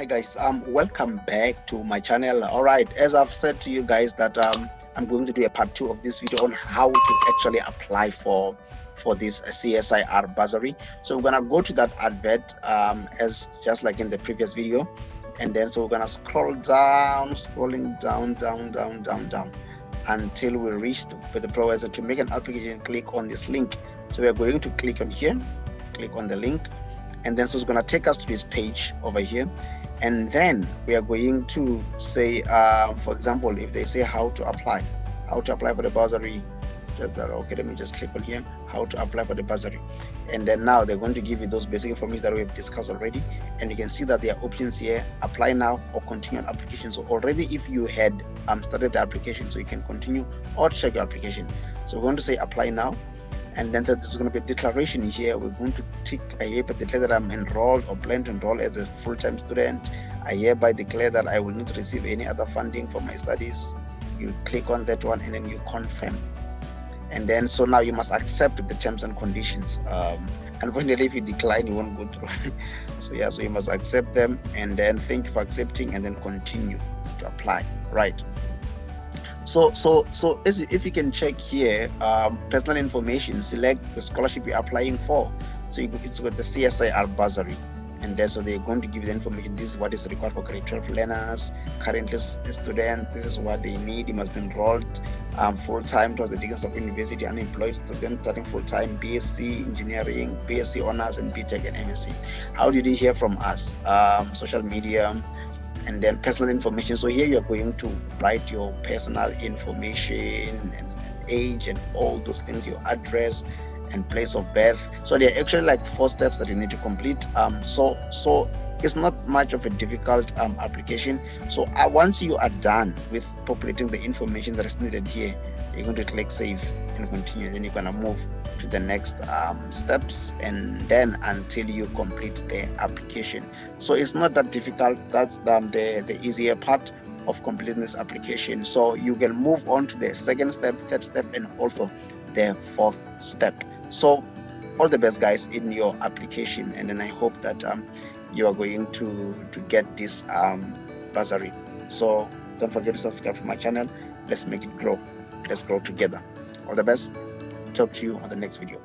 hi guys. Um welcome back to my channel. All right as i've said to you guys that um i'm going to do a part two of this video on how to actually apply for for this csir bursary. So we're gonna go to that advert um as just like in the previous video. And then so we're gonna scroll down scrolling down down down down down until we reach the, the browser. To make an application click on this link. So we're going to click on here click on the link. And then so it's going to take us to this page over here and then we are going to say uh, for example if they say how to apply how to apply for the bursary. Just that okay let me just click on here how to apply for the bursary. And then now they're going to give you those basic information that we've discussed already. And you can see that there are options here apply now or continue application. So already if you had um, started the application so you can continue or check your application. So we're going to say apply now and then so there's going to be a declaration here. We're going to tick i hereby declare that i'm enrolled or plan to enroll as a full-time student. I hereby declare that i will not receive any other funding for my studies. You click on that one and then you confirm. And then so now you must accept the terms and conditions. Um, unfortunately if you decline you won't go through. So yeah so you must accept them and then thank you for accepting and then continue to apply. Right so so so as if you can check here um, personal information select the scholarship you're applying for. So you, it's with the csir bursary and then so they're going to give you the information. This is what is required for grade 12 learners. Currently student this is what they need. You must be enrolled um, full-time towards the degrees of university unemployed student starting full-time bsc engineering bsc honors and btech and msc how did you hear from us? Um, social media and then personal information. So here you're going to write your personal information and age and all those things your address and place of birth. So there are actually like four steps that you need to complete. Um so so it's not much of a difficult um, application. So uh, once you are done with populating the information that is needed here you're going to click save and continue. Then you're going to move to the next um, steps and then until you complete the application. So it's not that difficult. That's um, the the easier part of completing this application. So you can move on to the second step third step and also the fourth step. So all the best guys in your application. And then i hope that um, you are going to to get this um, bursary. So don't forget to subscribe to my channel. Let's make it grow let's grow together. All the best. Talk to you on the next video